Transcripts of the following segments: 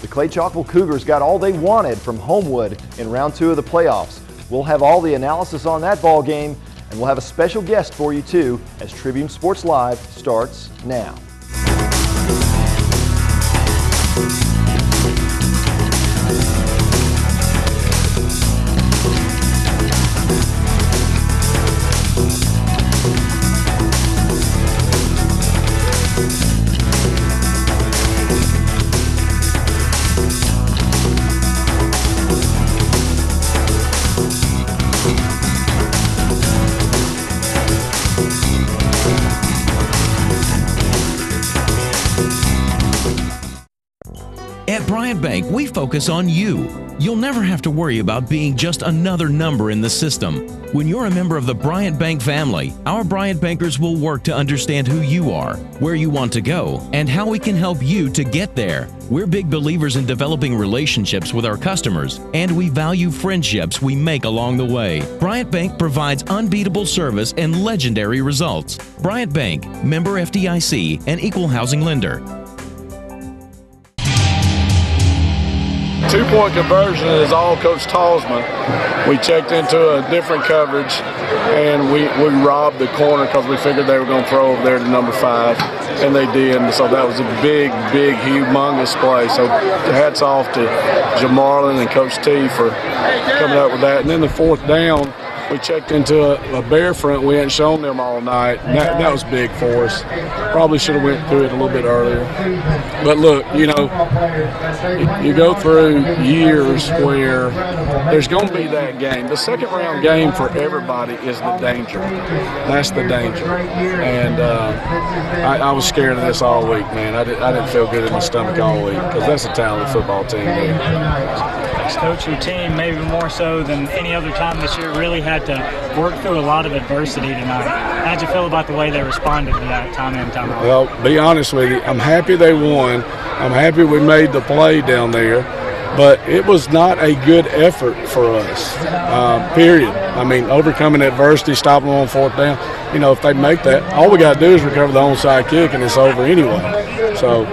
The Clay Chalkville Cougars got all they wanted from Homewood in round two of the playoffs. We'll have all the analysis on that ball game, and we'll have a special guest for you too as Tribune Sports Live starts now. Focus on you. You'll never have to worry about being just another number in the system. When you're a member of the Bryant Bank family, our Bryant bankers will work to understand who you are, where you want to go, and how we can help you to get there. We're big believers in developing relationships with our customers, and we value friendships we make along the way. Bryant Bank provides unbeatable service and legendary results. Bryant Bank, member FDIC, and equal housing lender. Two point conversion is all Coach Talsman. We checked into a different coverage and we, we robbed the corner because we figured they were going to throw over there to number five, and they did. And so that was a big, big, humongous play. So hats off to Jamarlin and Coach T for coming up with that. And then the fourth down, we checked into a, a, bear front. We hadn't shown them all night. That, that was big for us. Probably should have went through it a little bit earlier. But look you know you, go through years where there's going to be that game. The second round game for everybody is the danger. That's the danger. And uh, I, I, was scared of this all week man. I, did, I didn't feel good in my stomach all week because that's a talented football team coach your team maybe more so than any other time this year really had to work through a lot of adversity tonight. How'd you feel about the way they responded to that time in, time out? Well, be honest with you, I'm happy they won. I'm happy we made the play down there, but it was not a good effort for us, uh, period. I mean, overcoming adversity, stopping them on fourth down. You know, if they make that, all we got to do is recover the onside kick and it's over anyway. So,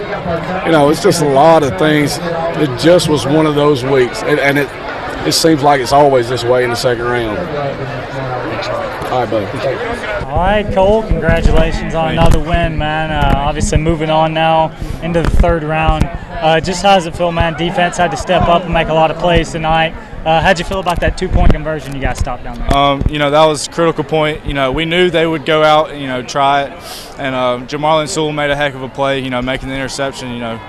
you know, it's just a lot of things. It just was one of those weeks. And, and it, it seems like it's always this way in the second round. All right, buddy. All right, Cole, congratulations on another win, man. Uh, obviously, moving on now into the third round. Uh, just how does it feel, man? Defense had to step up and make a lot of plays tonight. Uh, how'd you feel about that two-point conversion you got stopped down there? Um, you know, that was a critical point. You know, we knew they would go out, you know, try it. And uh, Jamarlin Sewell made a heck of a play, you know, making the interception, you know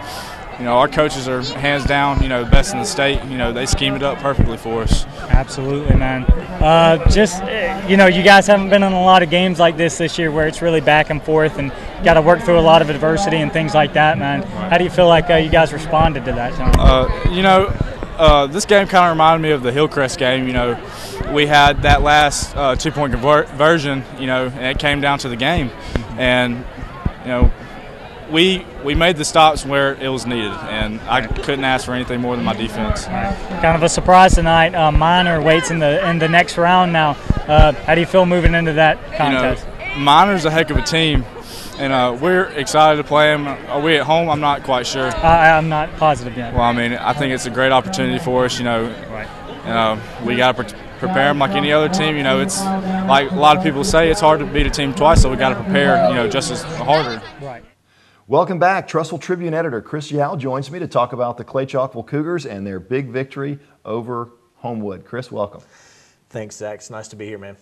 you know, our coaches are hands down, you know, best in the state. You know, they scheme it up perfectly for us. Absolutely, man. Uh, just, you know, you guys haven't been in a lot of games like this this year where it's really back and forth and got to work through a lot of adversity and things like that, man. How do you feel like uh, you guys responded to that, John? Uh, you know, uh, this game kind of reminded me of the Hillcrest game. You know, we had that last uh, two-point conversion, you know, and it came down to the game. And, you know, we we made the stops where it was needed, and I couldn't ask for anything more than my defense. Kind of a surprise tonight. Uh, Minor waits in the in the next round now. Uh, how do you feel moving into that contest? You know, Minor's a heck of a team, and uh, we're excited to play them. Are we at home? I'm not quite sure. I, am not positive yet. Well, I mean, I think it's a great opportunity for us. You know, right. you know we got to prepare them like any other team. You know, it's like a lot of people say it's hard to beat a team twice, so we got to prepare. You know, just as harder. Right. Welcome back. Trussville Tribune editor Chris Yao joins me to talk about the Clay Chalkville Cougars and their big victory over Homewood. Chris, welcome. Thanks, Zach. It's nice to be here, man.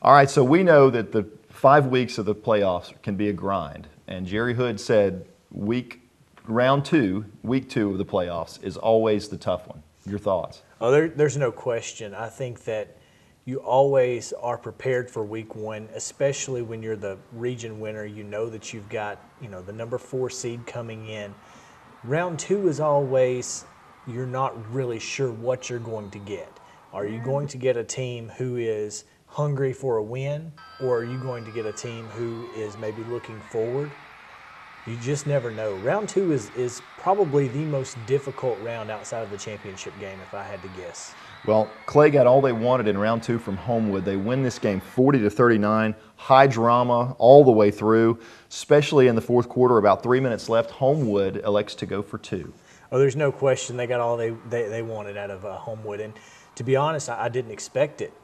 All right, so we know that the five weeks of the playoffs can be a grind, and Jerry Hood said week round two, week two of the playoffs is always the tough one. Your thoughts? Oh, there, there's no question. I think that you always are prepared for week one, especially when you're the region winner. You know that you've got, you know, the number four seed coming in. Round two is always you're not really sure what you're going to get. Are you going to get a team who is hungry for a win, or are you going to get a team who is maybe looking forward? You just never know. Round two is, is probably the most difficult round outside of the championship game, if I had to guess. Well, Clay got all they wanted in round two from Homewood. They win this game 40 to 39, high drama all the way through, especially in the fourth quarter. About three minutes left, Homewood elects to go for two. Oh, there's no question they got all they, they, they wanted out of uh, Homewood. And to be honest, I, I didn't expect it.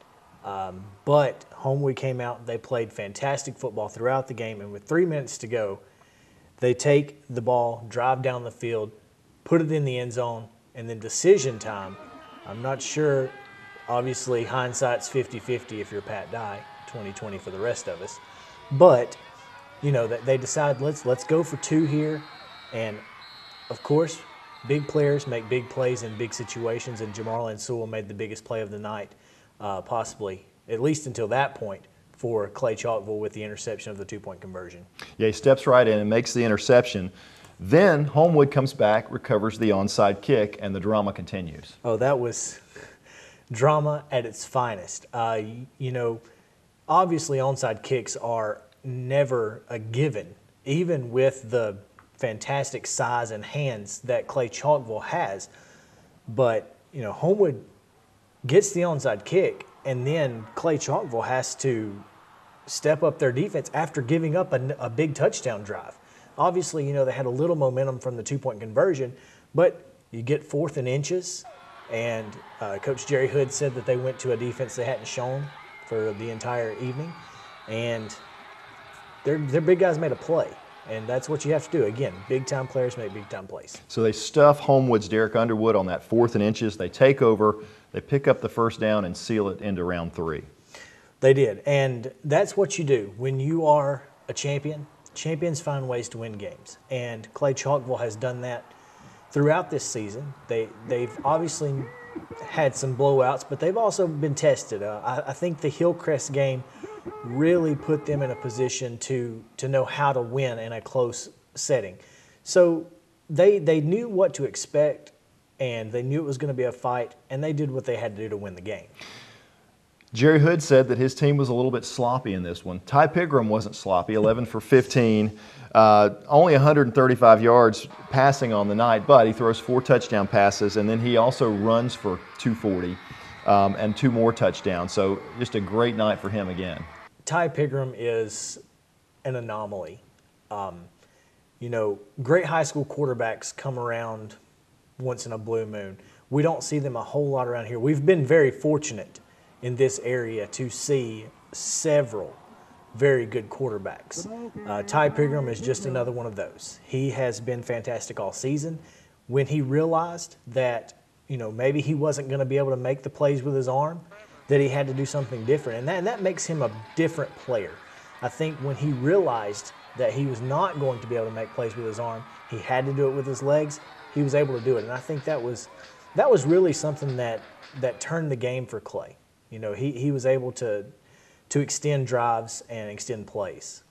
Um, but Homewood came out, they played fantastic football throughout the game, and with three minutes to go, they take the ball, drive down the field, put it in the end zone, and then decision time. I'm not sure, obviously, hindsight's 50 50 if you're Pat Dye, 2020 for the rest of us. But, you know, that they decide let's let's go for two here. And of course, big players make big plays in big situations, and Jamarlin Sewell made the biggest play of the night, uh, possibly, at least until that point, for Clay Chalkville with the interception of the two point conversion. Yeah, he steps right in and makes the interception. Then Homewood comes back, recovers the onside kick, and the drama continues. Oh, that was drama at its finest. Uh, you, you know, obviously, onside kicks are never a given, even with the fantastic size and hands that Clay Chalkville has. But, you know, Homewood gets the onside kick, and then Clay Chalkville has to step up their defense after giving up a, a big touchdown drive. Obviously, you know, they had a little momentum from the two point conversion, but you get fourth and inches. And uh, Coach Jerry Hood said that they went to a defense they hadn't shown for the entire evening. And their, their big guys made a play. And that's what you have to do. Again, big time players make big time plays. So they stuff Homewood's Derek Underwood on that fourth and inches. They take over, they pick up the first down, and seal it into round three. They did. And that's what you do. When you are a champion, champions find ways to win games. And Clay Chalkville has done that throughout this season. They, they've obviously had some blowouts, but they've also been tested. Uh, I, I think the Hillcrest game really put them in a position to to know how to win in a close setting. So they they knew what to expect and they knew it was going to be a fight and they did what they had to do to win the game. Jerry Hood said that his team was a little bit sloppy in this one. Ty Pigrome wasn't sloppy, 11 for 15, uh, only 135 yards passing on the night, but he throws four touchdown passes, and then he also runs for 240 um, and two more touchdowns. So just a great night for him again. Ty Pigrome is an anomaly. Um, you know, great high school quarterbacks come around once in a blue moon. We don't see them a whole lot around here. We've been very fortunate in this area to see several very good quarterbacks. Uh, Ty Pigrome is just another one of those. He has been fantastic all season. When he realized that, you know, maybe he wasn't going to be able to make the plays with his arm, that he had to do something different. And that, and that makes him a different player. I think when he realized that he was not going to be able to make plays with his arm, he had to do it with his legs, he was able to do it. And I think that was that was really something that that turned the game for Clay. You know, he, he was able to to extend drives and extend plays.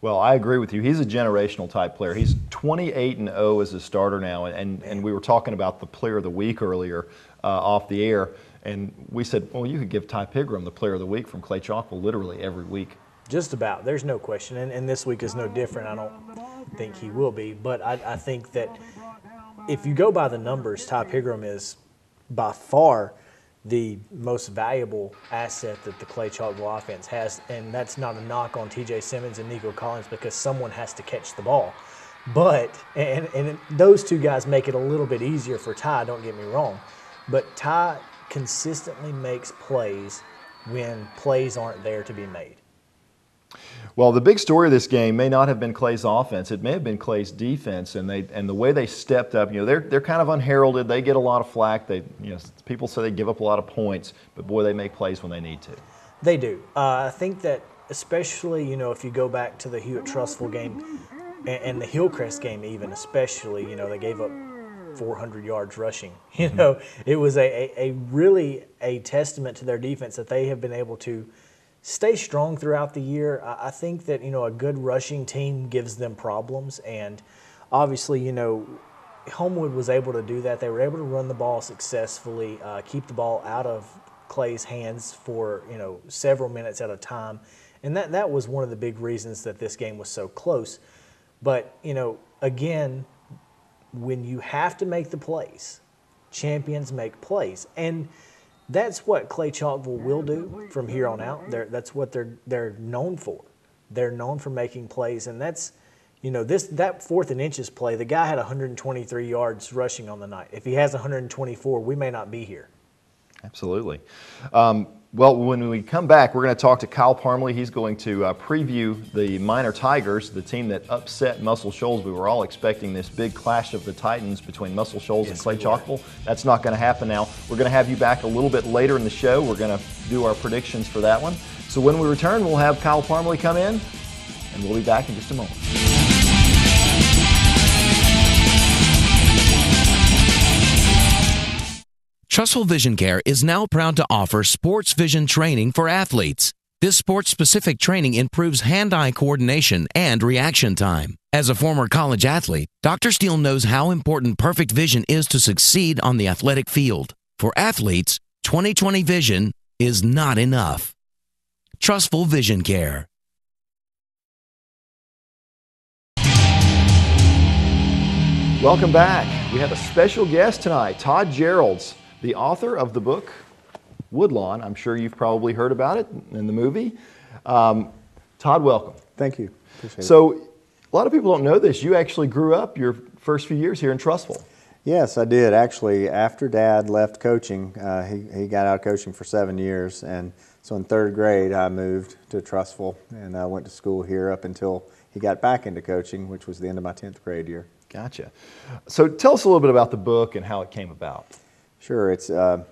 Well, I agree with you. He's a generational type player. He's 28 and 0 as a starter now, and, and we were talking about the player of the week earlier uh, off the air. And we said, well, you could give Ty Pigrome the player of the week from Clay Chalkville literally every week. Just about. There's no question. And, and this week is no different. I don't think he will be. But I, I think that if you go by the numbers, Ty Pigrome is by far the most valuable asset that the Clay Chalkville offense has. And that's not a knock on TJ Simmons and Nico Collins because someone has to catch the ball. But, and, and those two guys make it a little bit easier for Ty, don't get me wrong. But Ty consistently makes plays when plays aren't there to be made. Well, the big story of this game may not have been Clay's offense. It may have been Clay's defense, and they and the way they stepped up. You know, they're they're kind of unheralded. They get a lot of flack. They you know people say they give up a lot of points, but boy, they make plays when they need to. They do. Uh, I think that especially you know if you go back to the Hewitt Trussville game and, and the Hillcrest game, even especially you know they gave up 400 yards rushing. You know, it was a, a, a, really a testament to their defense that they have been able to stay strong throughout the year. I, think that, you know, a good rushing team gives them problems. And obviously, you know, Homewood was able to do that. They were able to run the ball successfully, uh, keep the ball out of Clay's hands for, you know, several minutes at a time. And that, that was one of the big reasons that this game was so close. But, you know, again, when you have to make the plays, champions make plays. And that's what Clay Chalkville will do from here on out. They're, that's what they're, they're known for. They're known for making plays. And that's, You know, this that fourth and inches play, the guy had 123 yards rushing on the night. If he has 124, we may not be here. Absolutely. Um, well, when we come back, we're going to talk to Kyle Parmley. He's going to uh, preview the Minor Tigers, the team that upset Muscle Shoals. We were all expecting this big clash of the Titans between Muscle Shoals yes, and Clay Chalkville. That's not going to happen now. We're going to have you back a little bit later in the show. We're going to do our predictions for that one. So when we return, we'll have Kyle Parmley come in, and we'll be back in just a moment. Trussville Vision Care is now proud to offer sports vision training for athletes. This sports specific training improves hand eye coordination and reaction time. As a former college athlete, Dr. Steele knows how important perfect vision is to succeed on the athletic field. For athletes, 2020 vision is not enough. Trussville Vision Care. Welcome back. We have a special guest tonight, Todd Gerelds the author of the book Woodlawn. I'm sure you've probably heard about it in the movie. Um, Todd, welcome. Thank you. Appreciate so, it. a lot of people don't know this. You actually grew up your first few years here in Trussville. Yes, I did. Actually, after Dad left coaching, uh, he, he got out of coaching for seven years. And so in third grade, I moved to Trussville and I went to school here up until he got back into coaching, which was the end of my 10th grade year. Gotcha. So tell us a little bit about the book and how it came about. Sure, it's uh,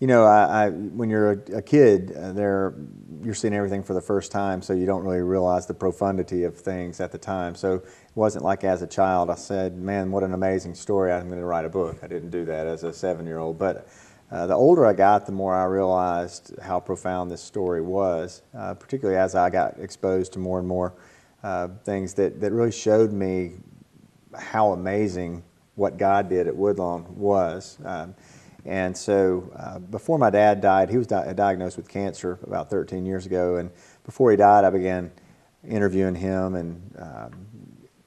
you know I, I, when you're a, a kid, uh, there you're seeing everything for the first time, so you don't really realize the profundity of things at the time. So it wasn't like as a child I said, "Man, what an amazing story! I'm going to write a book." I didn't do that as a seven-year-old, but uh, the older I got, the more I realized how profound this story was, uh, particularly as I got exposed to more and more uh, things that, that really showed me how amazing what God did at Woodlawn was. Um, and so uh, before my dad died, he was di- diagnosed with cancer about 13 years ago. And before he died, I began interviewing him and, um,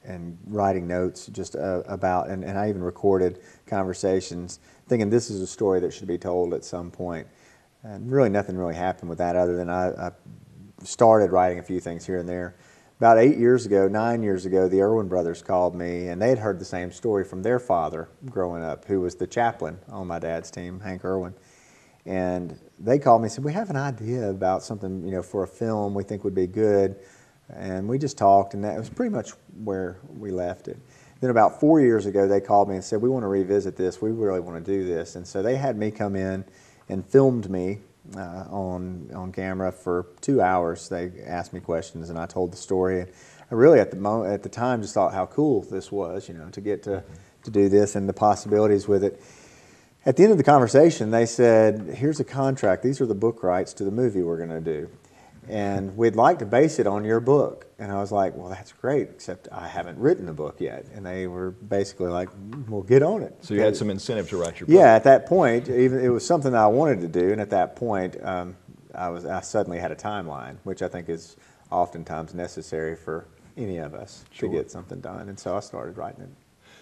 and writing notes just uh, about, and, and I even recorded conversations thinking this is a story that should be told at some point. And really nothing really happened with that other than I, I started writing a few things here and there about eight years ago, nine years ago, the Erwin brothers called me, and they had heard the same story from their father growing up, who was the chaplain on my dad's team, Hank Erwin. And they called me and said, "We have an idea about something, you know, for a film we think would be good." And we just talked, and that was pretty much where we left it. Then about four years ago, they called me and said, "We want to revisit this. We really want to do this." And so they had me come in and filmed me uh, on on camera for two hours. They asked me questions, and I told the story. And I really, at the moment, at the time, just thought how cool this was, you know, to get to to do this and the possibilities with it. At the end of the conversation, they said, "Here's a contract. These are the book rights to the movie we're going to do." And we'd like to base it on your book. And I was like, well, that's great, except I haven't written the book yet. And they were basically like, well, get on it. So you had some incentive to write your book. Yeah, at that point, even it was something I wanted to do. And at that point, um, I was I suddenly had a timeline, which I think is oftentimes necessary for any of us sure. to get something done. And so I started writing it.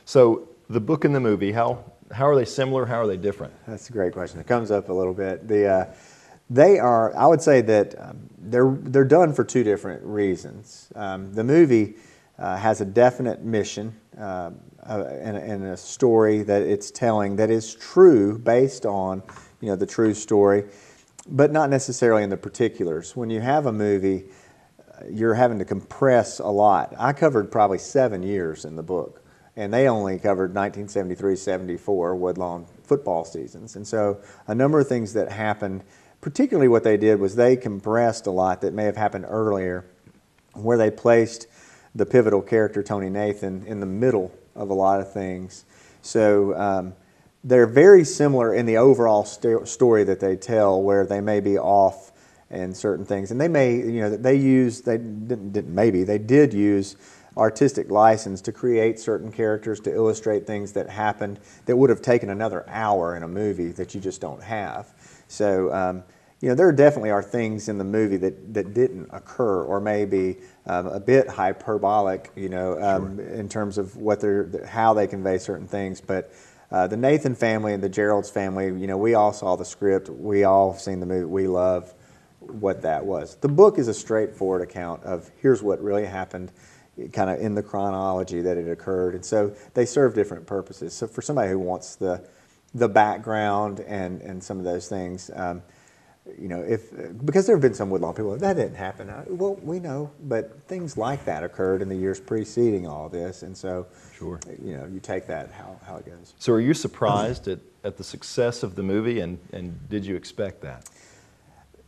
So the book and the movie, how how are they similar? How are they different? That's a great question. It comes up a little bit. The uh, they are, I would say that um, they're, they're done for two different reasons. Um, the movie uh, has a definite mission uh, uh, and, and, a story that it's telling that is true based on you know, the true story, but not necessarily in the particulars. When you have a movie, uh, you're having to compress a lot. I covered probably seven years in the book, and they only covered 1973 74 Woodlawn football seasons. And so a number of things that happened particularly what they did was they compressed a lot that may have happened earlier, where they placed the pivotal character, Tony Nathan, in the middle of a lot of things. So um, they're very similar in the overall st- story that they tell, where they may be off in certain things. And they may, you know, they use, they didn't, didn't maybe, they did use artistic license to create certain characters to illustrate things that happened that would have taken another hour in a movie that you just don't have. So, um, you know, there definitely are things in the movie that, that didn't occur or maybe um, a bit hyperbolic, you know, um, sure. in terms of what they're, how they convey certain things. But uh, the Nathan family and the Gerelds family, you know, we all saw the script. We all seen the movie. We love what that was. The book is a straightforward account of here's what really happened. kind of in the chronology that it occurred. And so they serve different purposes. So for somebody who wants the, the background and, and some of those things, um, you know, if because there have been some Woodlawn people that didn't happen. Uh, well, we know, but things like that occurred in the years preceding all this, and so Sure. you know, you take that how, how it goes. So, are you surprised at, at the success of the movie, and, and did you expect that?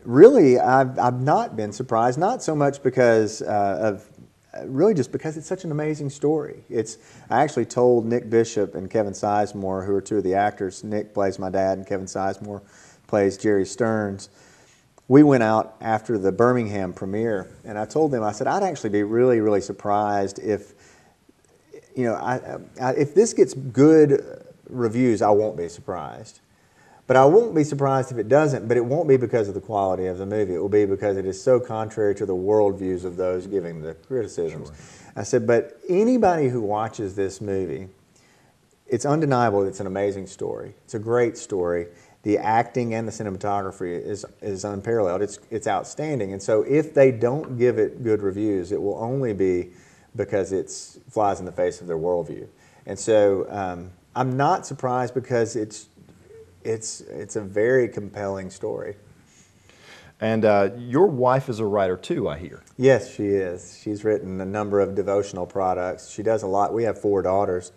Really, I've, I've not been surprised, not so much because uh, of, really just because it's such an amazing story. It's, I actually told Nick Bishop and Kevin Sizemore, who are two of the actors, Nick plays my dad and Kevin Sizemore plays Jerry Stearns. We went out after the Birmingham premiere, and I told them, I said, I'd actually be really, really surprised if, you know, I, I, if this gets good reviews, I won't be surprised. But I won't be surprised if it doesn't, but it won't be because of the quality of the movie. It will be because it is so contrary to the worldviews of those giving the criticisms. I said, but anybody who watches this movie, it's undeniable it's an amazing story. It's a great story. The acting and the cinematography is, is unparalleled. It's, it's outstanding. And so if they don't give it good reviews, it will only be because it flies in the face of their worldview. And so um, I'm not surprised because it's it's it's a very compelling story. And uh, your wife is a writer too, I hear. Yes, she is. She's written a number of devotional products. She does a lot. We have four daughters.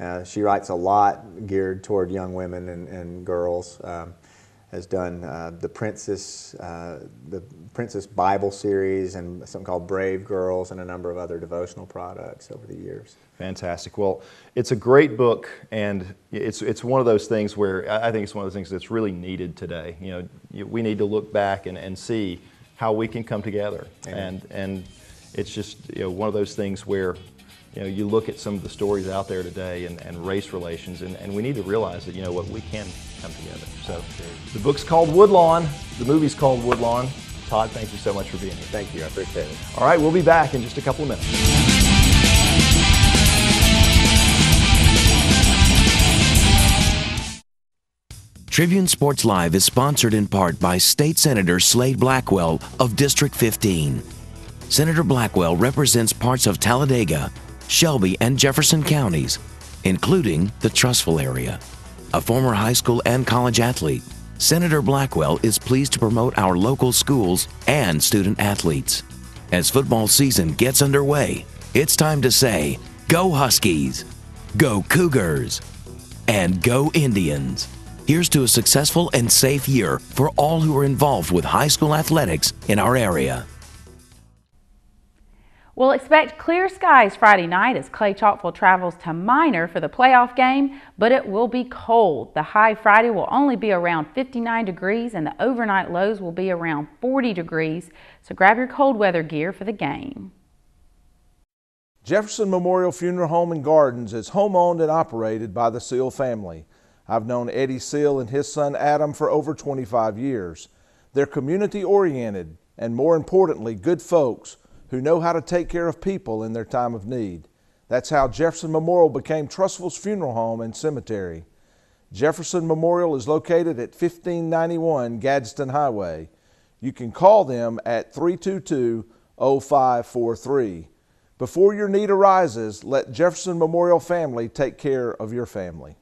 Uh, she writes a lot geared toward young women and, and girls. Um, has done uh, the Princess uh, the Princess Bible series and something called Brave Girls and a number of other devotional products over the years. Fantastic. Well, it's a great book, and it's it's one of those things where I think it's one of those things that's really needed today. You know, we need to look back and, and see how we can come together, Amen. and and it's just you know one of those things where you know, you look at some of the stories out there today and, and race relations, and, and, we need to realize that, you know what, we can come together. So the book's called Woodlawn. The movie's called Woodlawn. Todd, thank you so much for being here. Thank you. I appreciate it. All right, we'll be back in just a couple of minutes. Tribune Sports Live is sponsored in part by State Senator Slade Blackwell of District 15. Senator Blackwell represents parts of Talladega, Shelby, and Jefferson counties, including the Trussville area. A former high school and college athlete, Senator Blackwell is pleased to promote our local schools and student athletes. As football season gets underway, it's time to say, Go Huskies, Go Cougars, and Go Indians. Here's to a successful and safe year for all who are involved with high school athletics in our area. We'll expect clear skies Friday night as Clay Chalkville travels to Minor for the playoff game, but it will be cold. The high Friday will only be around 59 degrees and the overnight lows will be around 40 degrees, so grab your cold weather gear for the game. Jefferson Memorial Funeral Home and Gardens is home owned and operated by the Seal family. I've known Eddie Seal and his son Adam for over 25 years. They're community oriented and, more importantly, good folks who know how to take care of people in their time of need. That's how Jefferson Memorial became Trussville's funeral home and cemetery. Jefferson Memorial is located at 1591 Gadsden Highway. You can call them at 322 0543. Before your need arises, let Jefferson Memorial family take care of your family.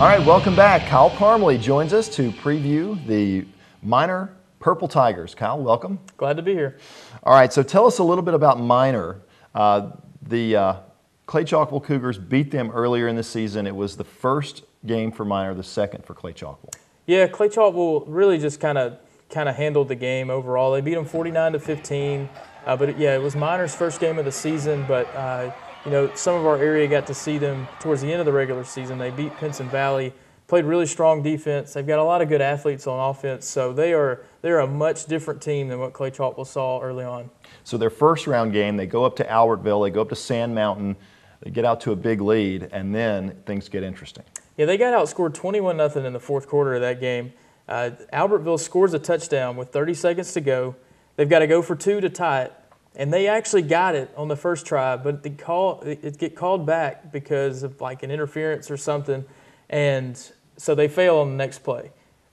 All right, welcome back. Kyle Parmley joins us to preview the minor Purple Tigers. Kyle, welcome. Glad to be here. All right, so tell us a little bit about minor. Uh, the uh, Clay Chalkville Cougars beat them earlier in the season. It was the first game for minor, the second for Clay Chalkville. Yeah, Clay Chalkville really just kind of kind of handled the game overall. They beat them 49 to 15. Uh, but yeah, it was Minor's first game of the season. But uh, you know, some of our area got to see them towards the end of the regular season. They beat Pinson Valley, played really strong defense. They've got a lot of good athletes on offense, so they are they're a much different team than what Clay Chalkville saw early on. So their first round game, they go up to Albertville, they go up to Sand Mountain, they get out to a big lead, and then things get interesting. Yeah, they got outscored 21 nothing in the fourth quarter of that game. Uh, Albertville scores a touchdown with 30 seconds to go. They've got to go for two to tie it, and they actually got it on the first try, but the call it get called back because of like an interference or something, and so they fail on the next play.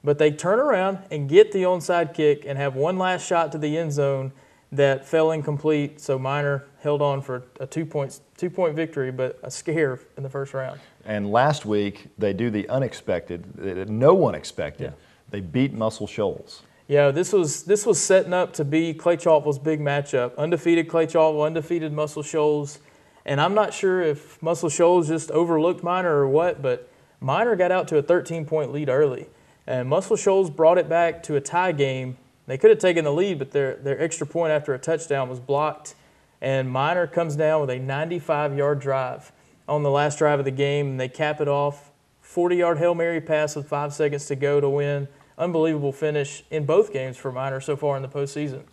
But they turn around and get the onside kick and have one last shot to the end zone that fell incomplete. So Minor held on for a two points two point victory, but a scare in the first round. And last week they do the unexpected that no one expected. Yeah. They beat Muscle Shoals. Yeah, this was this was setting up to be Clay Chalkville's big matchup. Undefeated Clay Chalkville, undefeated Muscle Shoals. And I'm not sure if Muscle Shoals just overlooked Minor or what, but Minor got out to a 13 point lead early. And Muscle Shoals brought it back to a tie game. They could have taken the lead, but their, their extra point after a touchdown was blocked. And Minor comes down with a 95 yard drive on the last drive of the game, and they cap it off. 40 yard Hail Mary pass with five seconds to go to win. Unbelievable finish in both games for Minor so far in the postseason.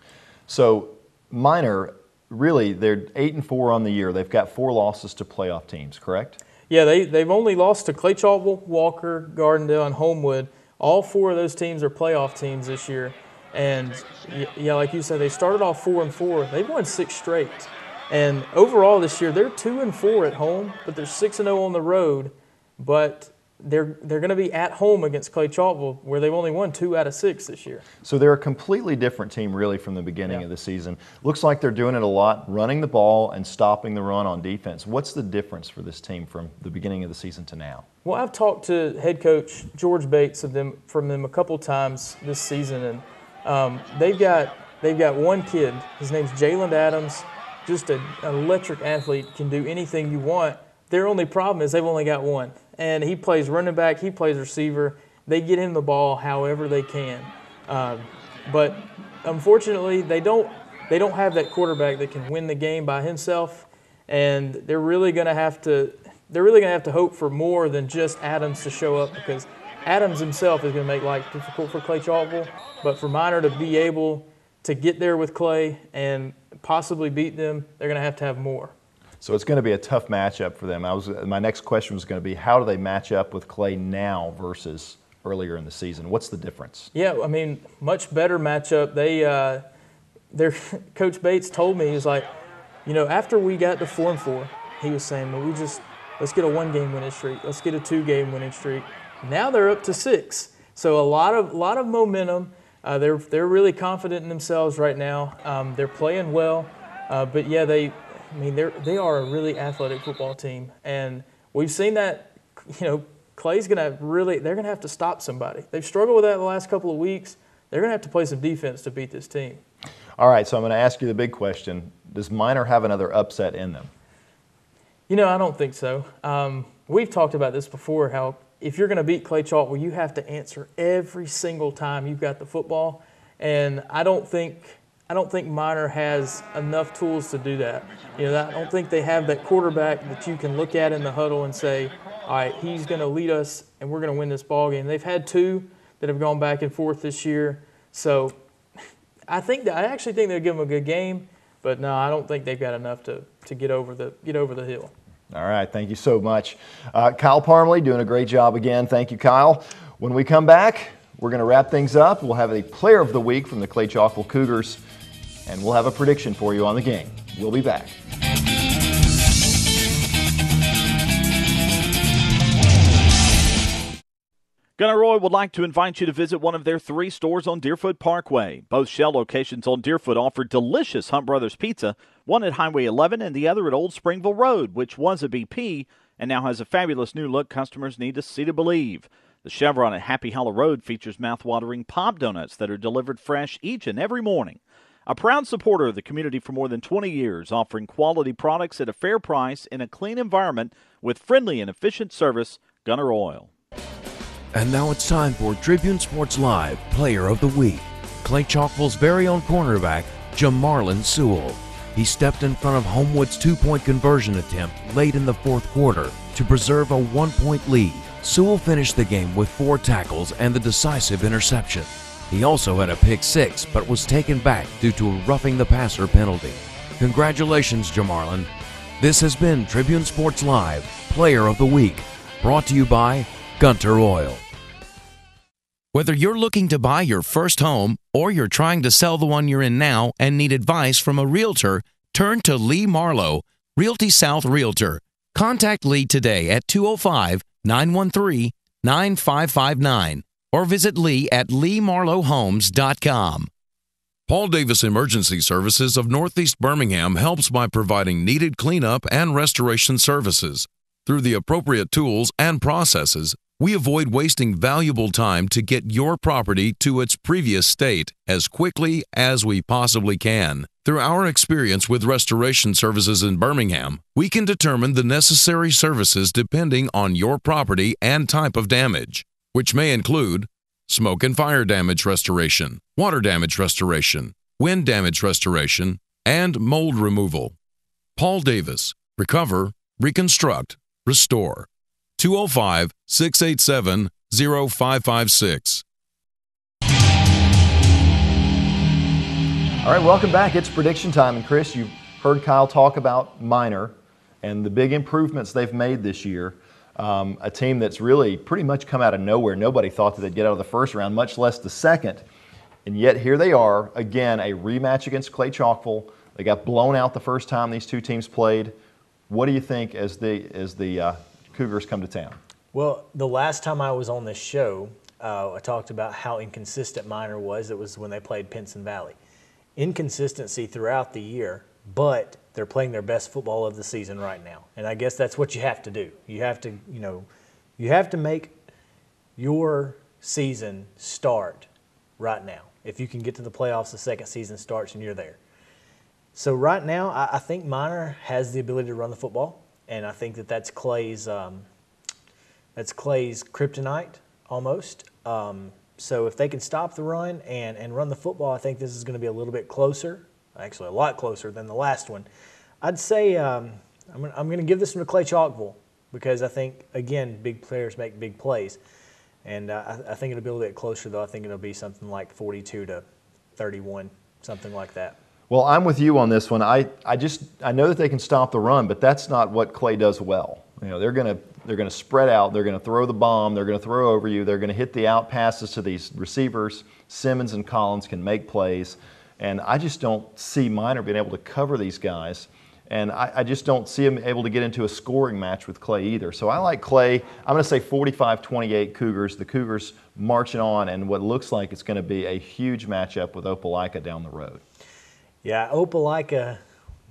So, Minor really they're eight and four on the year. They've got four losses to playoff teams, correct? Yeah, they they've only lost to Clay Chalkville, Walker, Gardendale, and Homewood. All four of those teams are playoff teams this year. And yeah, like you said, they started off four and four. They've won six straight. And overall this year, they're two and four at home, but they're six and zero oh on the road. But they're they're going to be at home against Clay Chalkville, where they've only won two out of six this year. So they're a completely different team, really, from the beginning yeah. of the season. Looks like they're doing it a lot, running the ball and stopping the run on defense. What's the difference for this team from the beginning of the season to now? Well, I've talked to head coach George Bates of them from them a couple times this season, and um, they've got they've got one kid. His name's Jalen Adams, just an electric athlete, can do anything you want. Their only problem is they've only got one and he plays running back, he plays receiver. They get him the ball however they can. Um, but unfortunately, they don't they don't have that quarterback that can win the game by himself, and they're really going to have to they're really going to have to hope for more than just Adams to show up because Adams himself is going to make life difficult for Clay Chalkville. But for Minor to be able to get there with Clay and possibly beat them, they're going to have to have more. So it's going to be a tough matchup for them. I was, my next question was going to be how do they match up with Clay now versus earlier in the season? What's the difference? Yeah, I mean, much better matchup. They, uh, their coach Bates told me he was like, you know, after we got to four and four, he was saying, well, we just let's get a one-game winning streak, let's get a two-game winning streak. Now they're up to six, so a lot of lot of momentum. Uh, they're they're really confident in themselves right now. Um, they're playing well, uh, but yeah, they I mean, they're they are a really athletic football team, and we've seen that. You know, Clay's going to really they're going to have to stop somebody. They've struggled with that the last couple of weeks. They're going to have to play some defense to beat this team. All right, so I'm going to ask you the big question: Does Minor have another upset in them? You know, I don't think so. Um, we've talked about this before. How if you're going to beat Clay Chalkville, you have to answer every single time you've got the football, and I don't think I don't think Minor has enough tools to do that. You know, I don't think they have that quarterback that you can look at in the huddle and say, all right, he's going to lead us and we're going to win this ball game. They've had two that have gone back and forth this year. So I think that, I actually think they'll give them a good game, but no, I don't think they've got enough to, to get over the get over the hill. All right, thank you so much. Uh, Kyle Parmley doing a great job again. Thank you, Kyle. When we come back, we're going to wrap things up. We'll have a player of the week from the Clay Chalkville Cougars and we'll have a prediction for you on the game. We'll be back. Gunner Oil would like to invite you to visit one of their three stores on Deerfoot Parkway. Both shell locations on Deerfoot offer delicious Hunt Brothers pizza, one at Highway 11 and the other at Old Springville Road, which was a BP and now has a fabulous new look customers need to see to believe. The Chevron at Happy Hollow Road features mouth-watering pop donuts that are delivered fresh each and every morning. A proud supporter of the community for more than 20 years, offering quality products at a fair price in a clean environment with friendly and efficient service, Gunner Oil. And now it's time for Tribune Sports Live Player of the Week. Clay Chalkville's very own cornerback, Jamarlin Sewell. He stepped in front of Homewood's two-point conversion attempt late in the fourth quarter to preserve a one-point lead. Sewell finished the game with four tackles and the decisive interception. He also had a pick six, but was taken back due to a roughing the passer penalty. Congratulations, Jamarlin. This has been Tribune Sports Live, Player of the Week, brought to you by Gunter Oil. Whether you're looking to buy your first home or you're trying to sell the one you're in now and need advice from a realtor, turn to Lee Marlowe, Realty South Realtor. Contact Lee today at 205 913 9559 or visit Lee at leemarlowehomes.com. Paul Davis Emergency Services of Northeast Birmingham helps by providing needed cleanup and restoration services. Through the appropriate tools and processes, we avoid wasting valuable time to get your property to its previous state as quickly as we possibly can. Through our experience with restoration services in Birmingham, we can determine the necessary services depending on your property and type of damage, which may include smoke and fire damage restoration, water damage restoration, wind damage restoration, and mold removal. Paul Davis, Recover, Reconstruct, Restore. 205 687 0556. All right, welcome back. It's prediction time. And Chris, you've heard Kyle talk about Minor and the big improvements they've made this year. Um, a team that's really pretty much come out of nowhere. Nobody thought that they'd get out of the first round, much less the second. And yet here they are, again, a rematch against Clay Chalkville. They got blown out the first time these two teams played. What do you think as the, as the uh, Cougars come to town? Well, the last time I was on this show, uh, I talked about how inconsistent Minor was. It was when they played Pinson Valley. Inconsistency throughout the year, but they're playing their best football of the season right now. And I guess that's what you have to do. You have to, you know, you have to make your season start right now. If you can get to the playoffs, the second season starts and you're there. So right now, I, I think Minor has the ability to run the football and I think that that's Clay's um, that's Clay's kryptonite almost. Um, so if they can stop the run and, and run the football, I think this is going to be a little bit closer, actually a lot closer than the last one. I'd say um, I'm, I'm going to give this one to Clay Chalkville because I think again big players make big plays, and uh, I, I think it'll be a little bit closer though. I think it'll be something like 42 to 31, something like that. Well, I'm with you on this one. I, I just I know that they can stop the run, but that's not what Clay does well. You know, they're gonna they're gonna spread out, they're gonna throw the bomb, they're gonna throw over you, they're gonna hit the out passes to these receivers. Simmons and Collins can make plays, and I just don't see Minor being able to cover these guys. And I, I just don't see him able to get into a scoring match with Clay either. So I like Clay. I'm going to say 45 28 Cougars. The Cougars marching on, and what looks like it's going to be a huge matchup with Opelika down the road. Yeah, Opelika,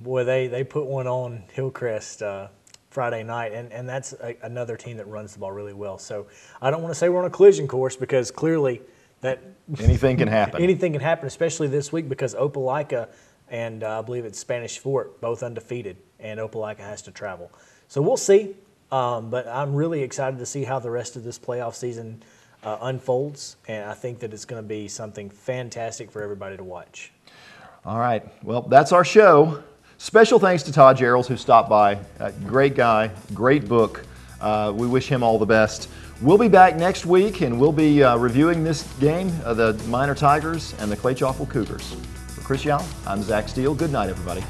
boy, they, they put one on Hillcrest uh, Friday night, and, and that's a, another team that runs the ball really well. So I don't want to say we're on a collision course because clearly that anything can happen. anything can happen, especially this week because Opelika and uh, I believe it's Spanish Fort both undefeated, and Opelika has to travel. So we'll see. Um, but I'm really excited to see how the rest of this playoff season uh, unfolds, and I think that it's going to be something fantastic for everybody to watch. All right. Well, that's our show. Special thanks to Todd Gerelds who stopped by. Uh, great guy, great book. Uh, we wish him all the best. We'll be back next week and we'll be uh, reviewing this game, uh, the Minor Tigers and the Clay Chalkville Cougars. For Chris Young, I'm Zach Steele. Good night, everybody.